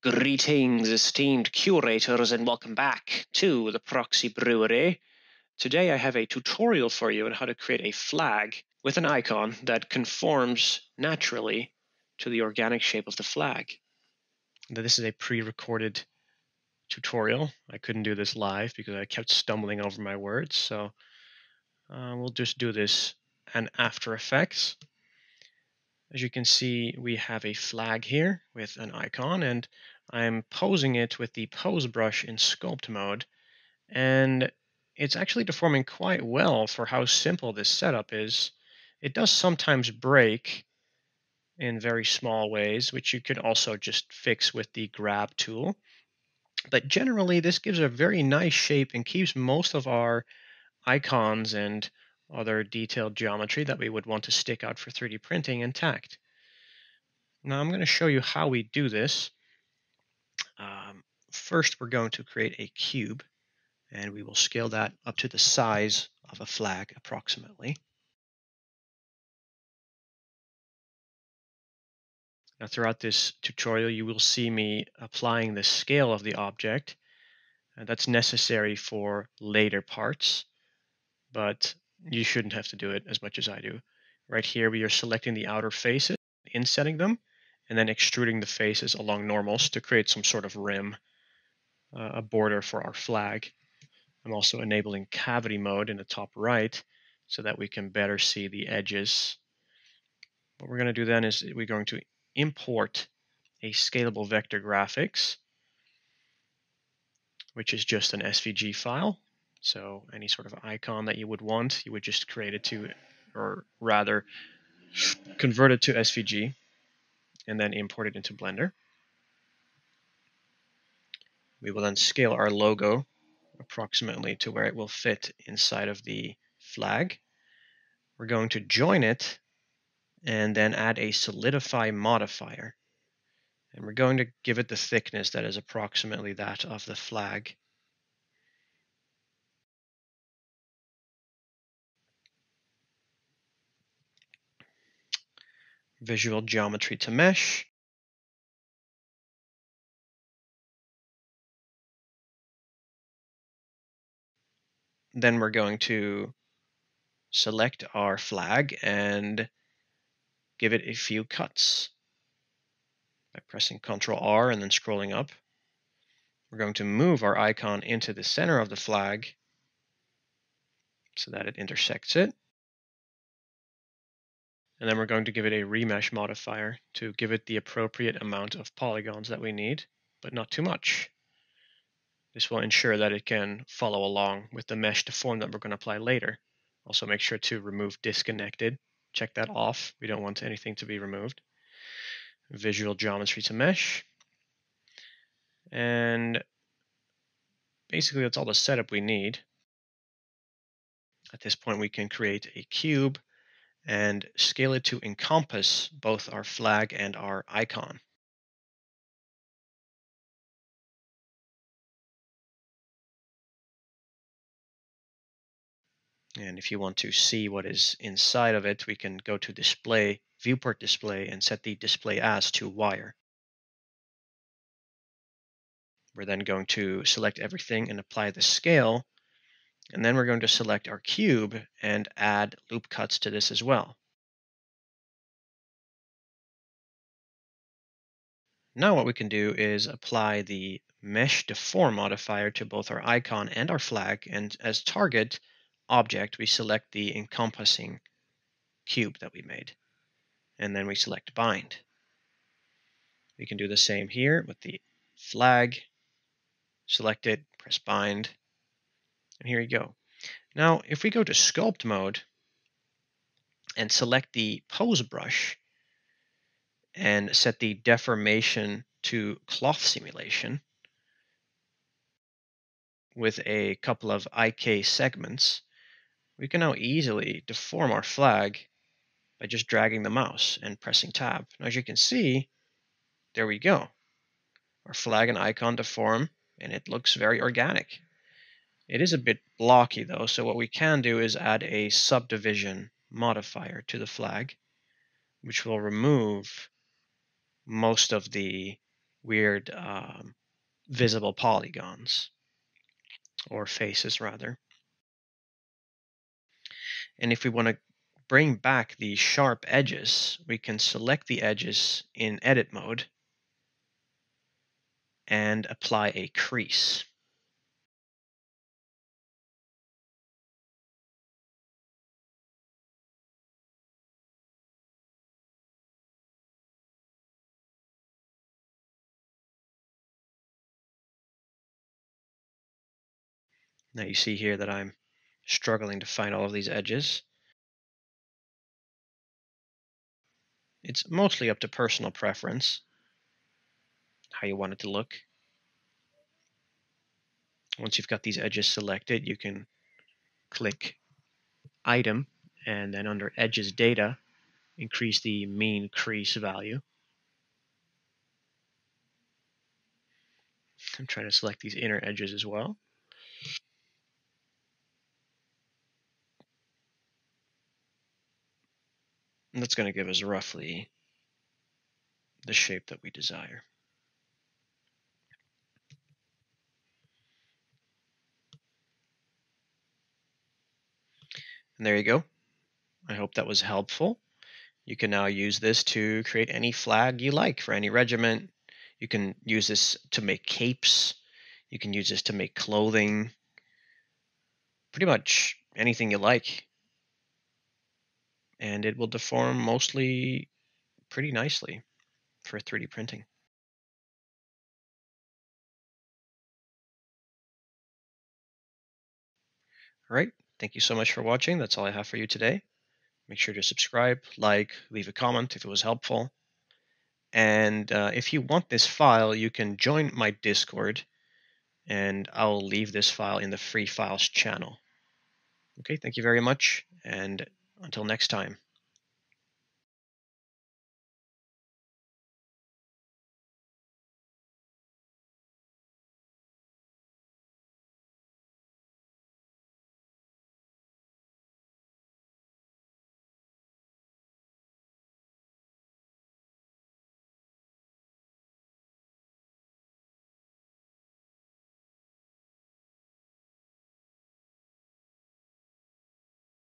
Greetings, esteemed curators, and welcome back to the Proxy Brewery. Today I have a tutorial for you on how to create a flag with an icon that conforms naturally to the organic shape of the flag. Now, this is a pre-recorded tutorial. I couldn't do this live because I kept stumbling over my words, so uh, we'll just do this in After Effects. As you can see, we have a flag here with an icon, and I'm posing it with the pose brush in sculpt mode. And it's actually deforming quite well for how simple this setup is. It does sometimes break in very small ways, which you could also just fix with the grab tool. But generally, this gives a very nice shape and keeps most of our icons and other detailed geometry that we would want to stick out for 3D printing intact. Now I'm going to show you how we do this. Um, first, we're going to create a cube, and we will scale that up to the size of a flag approximately. Now throughout this tutorial, you will see me applying the scale of the object. And that's necessary for later parts, but you shouldn't have to do it as much as I do. Right here, we are selecting the outer faces, insetting them, and then extruding the faces along normals to create some sort of rim, uh, a border for our flag. I'm also enabling cavity mode in the top right so that we can better see the edges. What we're going to do then is we're going to import a scalable vector graphics, which is just an SVG file. So any sort of icon that you would want, you would just create it to, or rather, convert it to SVG and then import it into Blender. We will then scale our logo approximately to where it will fit inside of the flag. We're going to join it and then add a solidify modifier. And we're going to give it the thickness that is approximately that of the flag. Visual geometry to mesh. Then we're going to select our flag and give it a few cuts by pressing Ctrl R and then scrolling up. We're going to move our icon into the center of the flag so that it intersects it. And then we're going to give it a remesh modifier to give it the appropriate amount of polygons that we need, but not too much. This will ensure that it can follow along with the mesh deform that we're going to apply later. Also make sure to remove disconnected. Check that off. We don't want anything to be removed. Visual geometry to mesh. And basically that's all the setup we need. At this point we can create a cube and scale it to encompass both our flag and our icon. And if you want to see what is inside of it, we can go to display, viewport display, and set the display as to wire. We're then going to select everything and apply the scale and then we're going to select our cube and add loop cuts to this as well. Now what we can do is apply the mesh deform modifier to both our icon and our flag. And as target object, we select the encompassing cube that we made. And then we select bind. We can do the same here with the flag. Select it, press bind, and here you go. Now, if we go to sculpt mode and select the pose brush and set the deformation to cloth simulation with a couple of IK segments, we can now easily deform our flag by just dragging the mouse and pressing tab. Now, as you can see, there we go. Our flag and icon deform, and it looks very organic. It is a bit blocky though, so what we can do is add a subdivision modifier to the flag, which will remove most of the weird um, visible polygons, or faces rather. And if we want to bring back the sharp edges, we can select the edges in edit mode and apply a crease. Now you see here that I'm struggling to find all of these edges. It's mostly up to personal preference, how you want it to look. Once you've got these edges selected, you can click Item, and then under Edges Data, increase the mean crease value. I'm trying to select these inner edges as well. And that's going to give us roughly the shape that we desire. And there you go. I hope that was helpful. You can now use this to create any flag you like for any regiment. You can use this to make capes. You can use this to make clothing. Pretty much anything you like and it will deform mostly pretty nicely for 3D printing. All right, thank you so much for watching. That's all I have for you today. Make sure to subscribe, like, leave a comment if it was helpful. And uh, if you want this file, you can join my Discord, and I'll leave this file in the free files channel. Okay, thank you very much, and until next time.